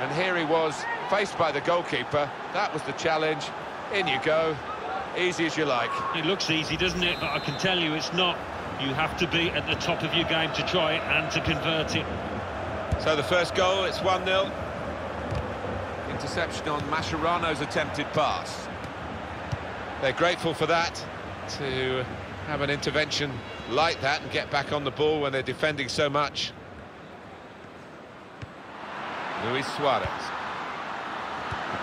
And here he was, faced by the goalkeeper. That was the challenge. In you go. Easy as you like. It looks easy, doesn't it? But I can tell you it's not. You have to be at the top of your game to try it and to convert it. So the first goal, it's 1-0. Interception on Mascherano's attempted pass. They're grateful for that, to have an intervention like that and get back on the ball when they're defending so much. Luis Suarez.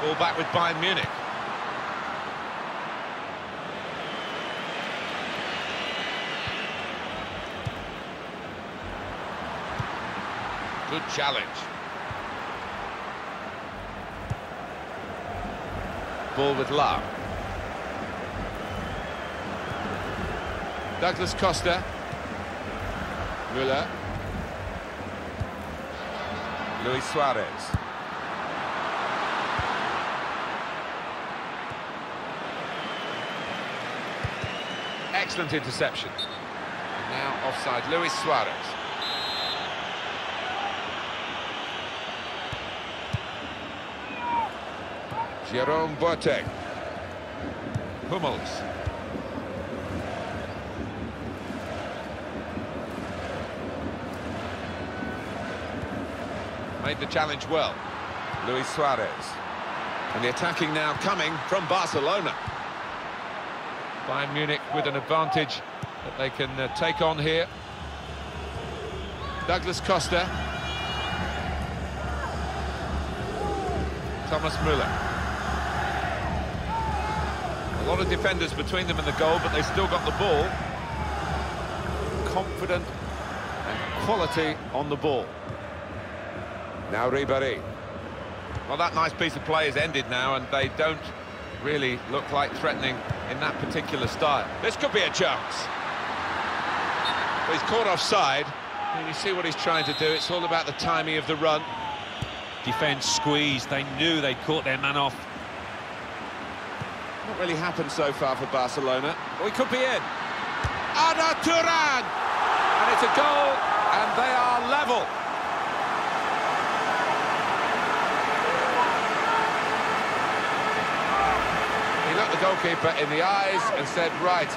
Ball back with Bayern Munich. Good challenge. Ball with Lahm. Douglas Costa. Müller. Luis Suarez. Excellent interception. And Now offside, Luis Suarez. Jerome Boateng. Hummels. Made the challenge well. Luis Suarez. And the attacking now coming from Barcelona. Bayern Munich with an advantage that they can uh, take on here. Douglas Costa. Thomas Müller. A lot of defenders between them and the goal, but they still got the ball. Confident and quality on the ball. Now Ribéry. Well, that nice piece of play has ended now, and they don't really look like threatening in that particular style. This could be a chance. But he's caught offside. And you see what he's trying to do. It's all about the timing of the run. Defence squeezed. They knew they'd caught their man off. Not really happened so far for Barcelona. We could be in. Arda Turan! And it's a goal, and they are level. The goalkeeper in the eyes and said, right,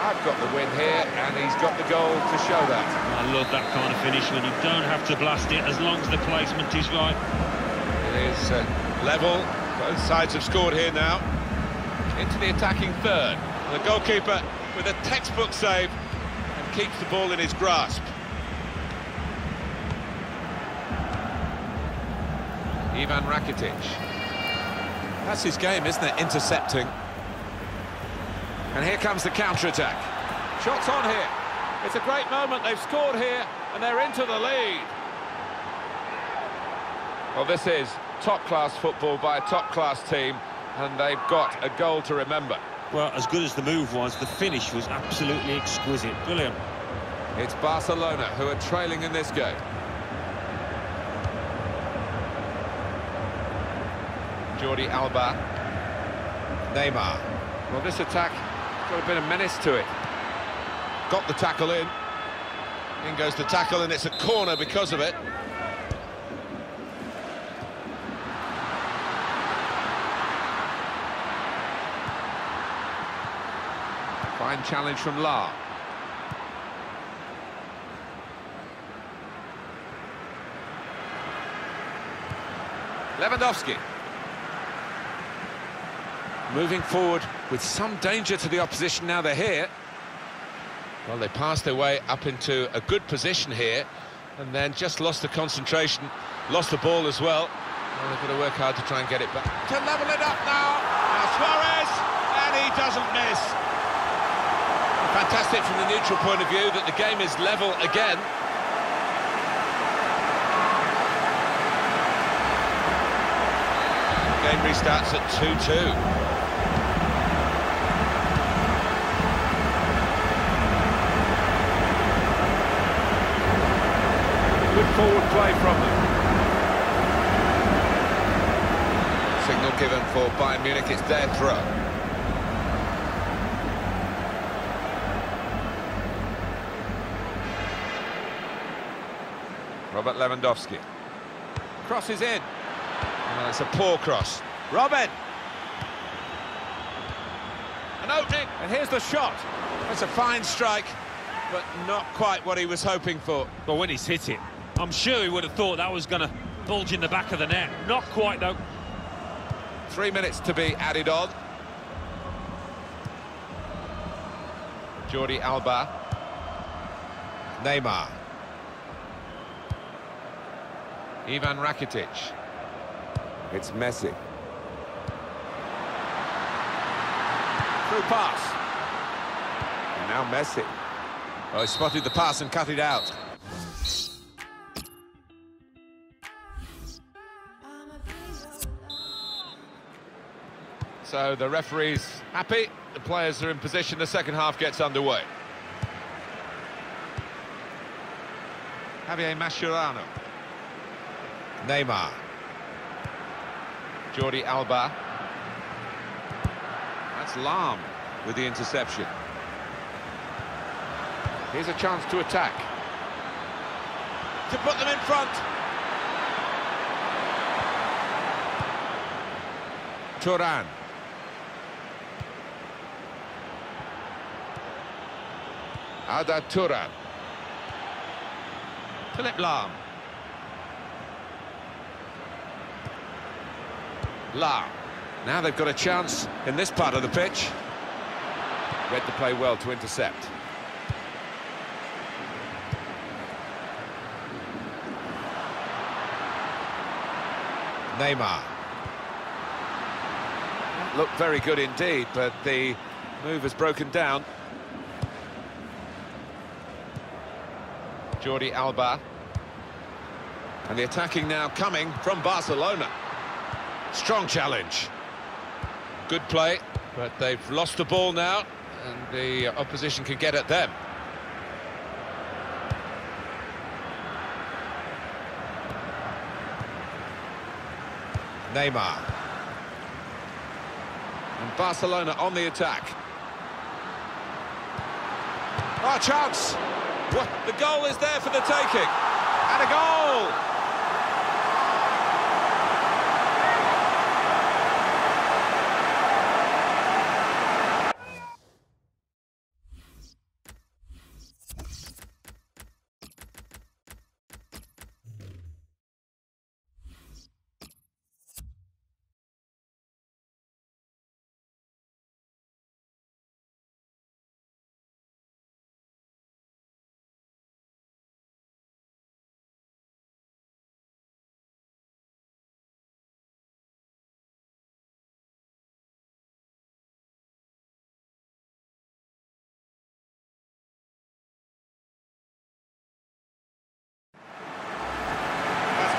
I've got the win here, and he's got the goal to show that. I love that kind of finish when you don't have to blast it as long as the placement is right. It is uh, level. Both sides have scored here now. Into the attacking third. The goalkeeper with a textbook save and keeps the ball in his grasp. Ivan Rakitic. That's his game, isn't it? Intercepting. And here comes the counter-attack. Shots on here. It's a great moment. They've scored here, and they're into the lead. Well, this is top-class football by a top-class team, and they've got a goal to remember. Well, as good as the move was, the finish was absolutely exquisite. Brilliant. It's Barcelona who are trailing in this game. Jordi Alba. Neymar. Well, this attack got a bit of menace to it. Got the tackle in. In goes the tackle, and it's a corner because of it. Fine challenge from La. Lewandowski. Moving forward with some danger to the opposition now they're here. Well, they passed their way up into a good position here and then just lost the concentration, lost the ball as well. Well, they've got to work hard to try and get it back. To level it up now. Now Suarez, and he doesn't miss. Fantastic from the neutral point of view that the game is level again. Game restarts at 2-2. Forward play from them. Signal given for Bayern Munich, it's their throw. Robert Lewandowski. Crosses in. Well, it's a poor cross. Robben! An opening, and here's the shot. That's a fine strike, but not quite what he was hoping for. Well, when he's hit it, I'm sure he would have thought that was going to bulge in the back of the net. Not quite, though. Three minutes to be added on. Jordi Alba. Neymar. Ivan Rakitic. It's Messi. Through pass. And now Messi. Oh, he spotted the pass and cut it out. So the referee's happy, the players are in position, the second half gets underway. Javier Mascherano. Neymar. Jordi Alba. That's Lahm with the interception. Here's a chance to attack. To put them in front. Turan. Arda Turan. Philipp Lahm. Lahm. Now they've got a chance in this part of the pitch. Read the play well to intercept. Neymar. Looked very good indeed, but the move has broken down. Jordi Alba. And the attacking now coming from Barcelona. Strong challenge. Good play, but they've lost the ball now, and the opposition can get at them. Neymar. And Barcelona on the attack. Oh, chance! The goal is there for the taking. And a goal!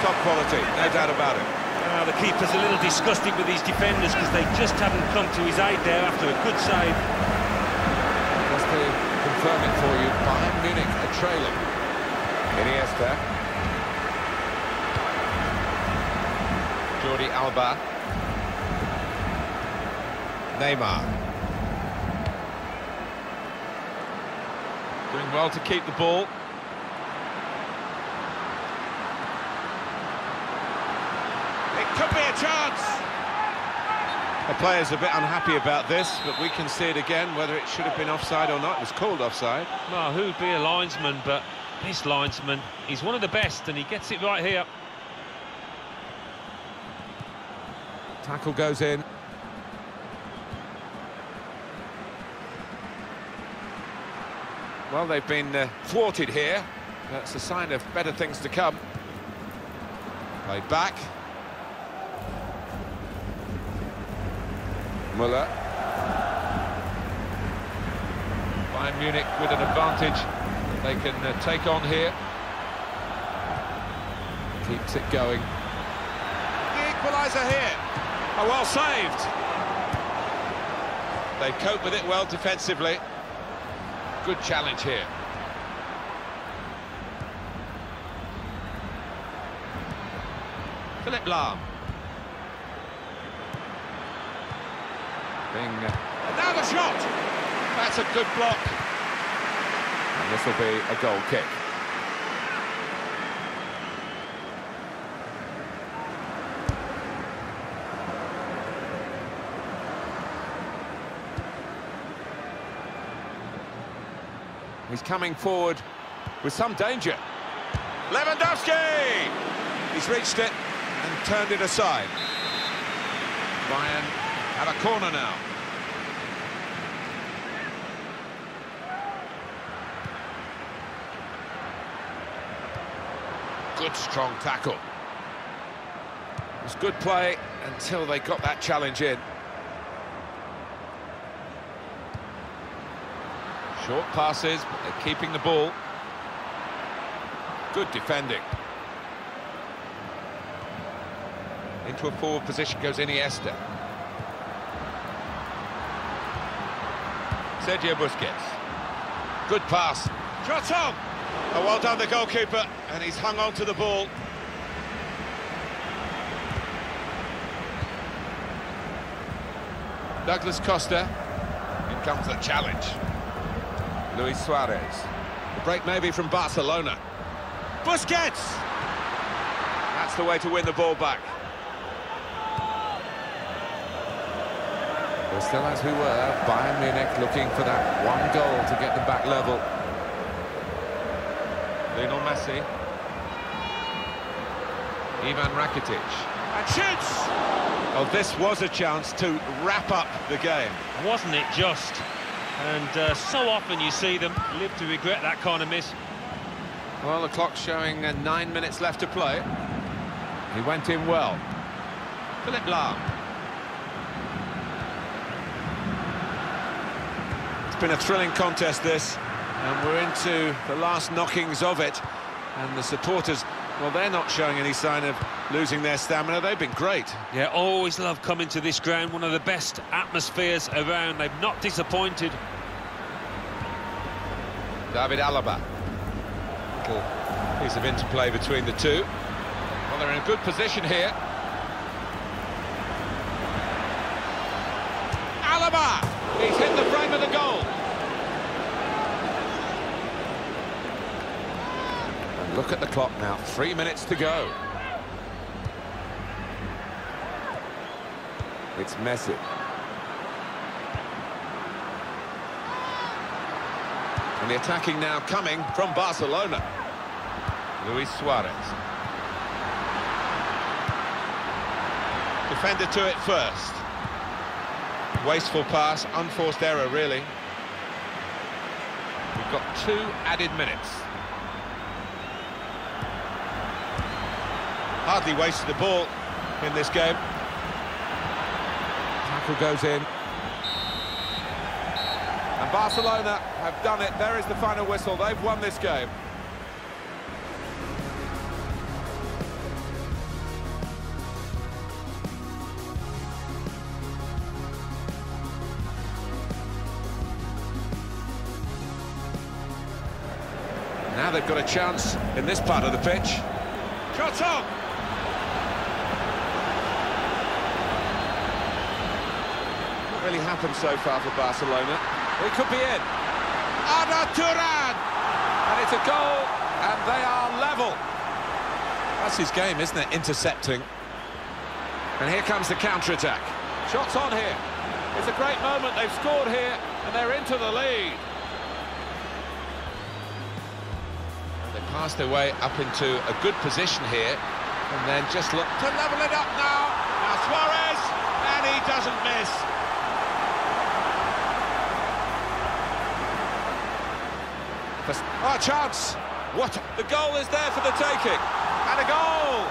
Top quality, no doubt about it. Uh, the keeper's a little disgusted with these defenders because they just haven't come to his aid there after a good save. Just to confirm it for you, Bayern Munich are trailing. Iniesta. Jordi Alba. Neymar. Doing well to keep the ball. Could be a chance. The player's a bit unhappy about this, but we can see it again, whether it should have been offside or not. It was called offside. Well, who'd be a linesman, but this linesman, he's one of the best, and he gets it right here. Tackle goes in. Well, they've been uh, thwarted here. That's a sign of better things to come. Played back. Muller. Bayern Munich with an advantage they can uh, take on here. Keeps it going. The equaliser here. Oh, well saved. They cope with it well defensively. Good challenge here. Philipp Lahm. Now the shot! That's a good block. And this will be a goal kick. He's coming forward with some danger. Lewandowski! He's reached it and turned it aside. Bayern have a corner now. Good strong tackle. It was good play until they got that challenge in. Short passes, but they're keeping the ball. Good defending. Into a forward position goes Iniesta. Sergio Busquets. Good pass. Shot on! Oh, well done, the goalkeeper, and he's hung on to the ball. Douglas Costa. In comes the challenge. Luis Suarez. The break maybe from Barcelona. Busquets! That's the way to win the ball back. We're still as we were, Bayern Munich looking for that one goal to get the back level. Lionel Messi. Ivan Rakitic. And shoots! Oh, this was a chance to wrap up the game. Wasn't it just? And uh, so often you see them live to regret that kind of miss. Well, the clock's showing uh, nine minutes left to play. He went in well. Philipp Lahm. It's been a thrilling contest, this, and we're into the last knockings of it. And the supporters, well, they're not showing any sign of losing their stamina. They've been great. Yeah, always love coming to this ground. One of the best atmospheres around. They've not disappointed. David Alaba. Little piece of interplay between the two. Well, they're in a good position here. Alaba! He's hit the frame of the goal. And look at the clock now, three minutes to go. It's Messi. And the attacking now coming from Barcelona. Luis Suarez. Defender to it first. Wasteful pass, unforced error, really. We've got two added minutes. Hardly wasted the ball in this game. Tackle goes in. And Barcelona have done it. There is the final whistle. They've won this game. They've got a chance in this part of the pitch. Shot on! Not really happened so far for Barcelona. It could be in. Arda Turan! And it's a goal, and they are level. That's his game, isn't it? Intercepting. And here comes the counter-attack. Shots on here. It's a great moment. They've scored here, and they're into the lead. And they pass their way up into a good position here, and then just look to level it up now. Now Suarez, and he doesn't miss. Oh, chance! What? The goal is there for the taking. And a goal!